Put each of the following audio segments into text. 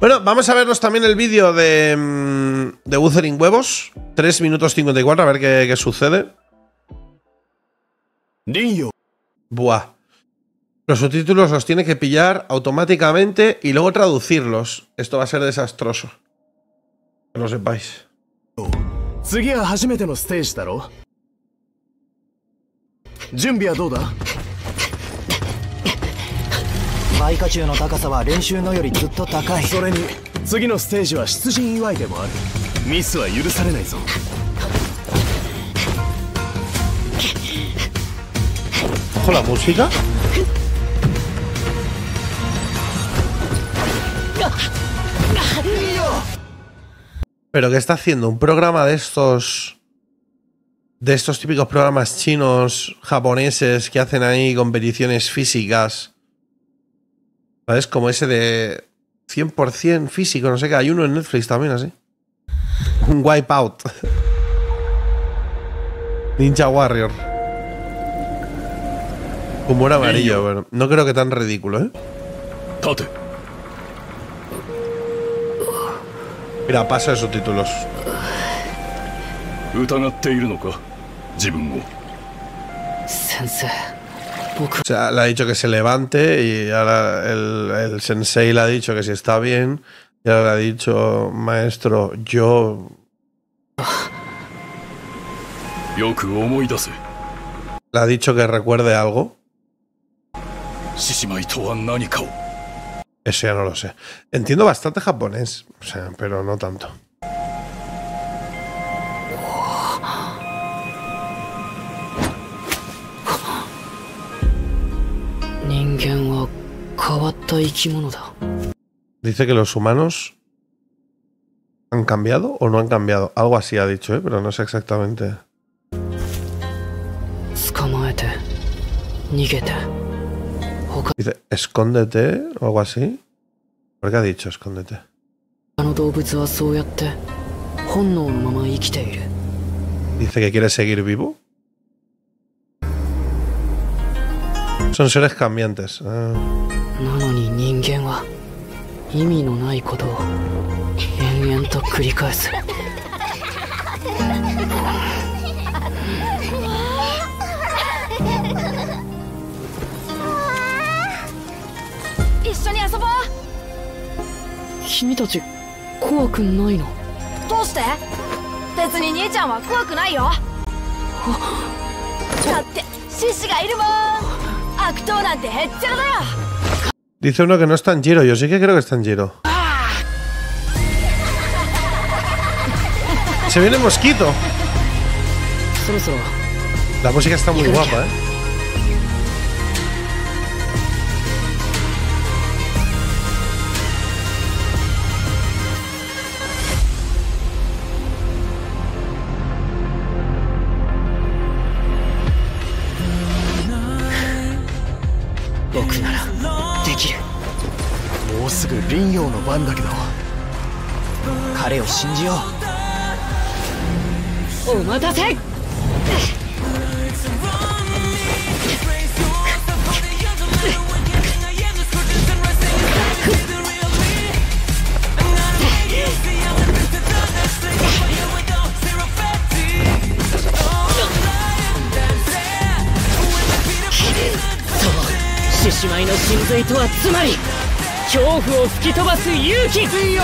Bueno, vamos a vernos también el vídeo de, mm, de Wuthering Huevos. 3 minutos 54, a ver qué, qué sucede. Buah. Los subtítulos los tiene que pillar automáticamente y luego traducirlos. Esto va a ser desastroso. Que lo sepáis. 次は初めてのステージだろ準備はどうだ倍花中の高さは練習のよりずっと高いそれに次のステージは出陣祝いでもあるミスは許されないぞ Ojo la música. Pero ¿qué está haciendo? ¿Un programa de estos... De estos típicos programas chinos, japoneses, que hacen ahí competiciones físicas? ¿Sabes? Como ese de 100% físico, no sé qué. Hay uno en Netflix también así. Un Wipeout. Ninja Warrior. Humor amarillo, bueno. No creo que tan ridículo, ¿eh? Mira, pasa de subtítulos. Sensei le ha dicho que se levante y ahora el, sensei le ha dicho que si está bien. Y ahora le ha dicho, maestro, yo. Le ha dicho que recuerde algo. Eso ya no lo sé. Entiendo bastante japonés, pero no tanto. Dice que los humanos han cambiado o no han cambiado. Algo así ha dicho, ¿eh? pero no sé exactamente. Dice, escóndete o algo así. ¿Por qué ha dicho escóndete? Dice que quiere seguir vivo. Son seres cambiantes. Ah. なのに人間は意味のないことを延々と繰り返す。一緒に遊ぼう。君たち怖くないの？どうして？別に兄ちゃんは怖くないよ。だって獅子がいるもん Dice uno que no es Tanjiro, yo sí que creo que es Tanjiro. Se viene mosquito. La música está muy guapa, ¿eh? きるもうすぐ林陽の番だけど彼を信じよう。お待たせ。そう獅子舞の神髄とはつまり恐怖を吹き飛ばす勇気。よ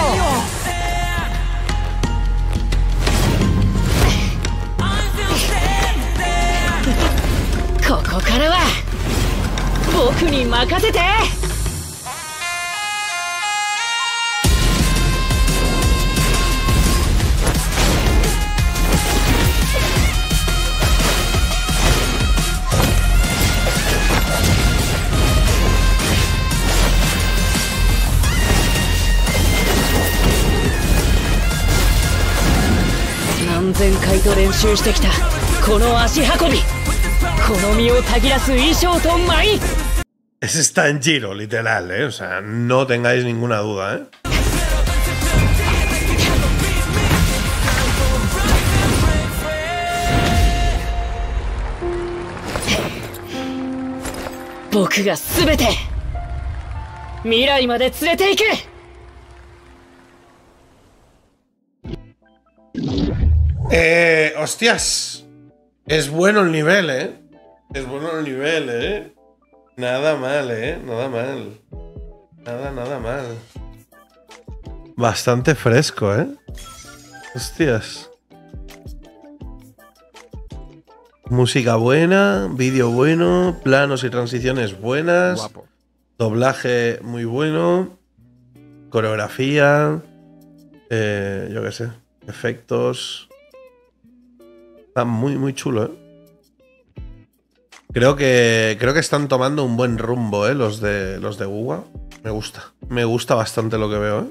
ここからは僕に任せて何千回と練習してきたこの足運びこの身をたぎらす衣装と舞 Ese está en Giro, literal, ¿eh? O sea, no tengáis ninguna duda, ¿eh? 僕が全て未来ま Eh, hostias. Es bueno el nivel, ¿eh? Es bueno el nivel, ¿eh? Nada mal, ¿eh? Nada mal. Nada, nada mal. Bastante fresco, ¿eh? Hostias. Música buena, vídeo bueno, planos y transiciones buenas, Guapo. doblaje muy bueno, coreografía, eh, yo qué sé, efectos. Está muy, muy chulo, ¿eh? Creo que, creo que están tomando un buen rumbo, ¿eh? Los de, los de Guwa. Me gusta. Me gusta bastante lo que veo, ¿eh?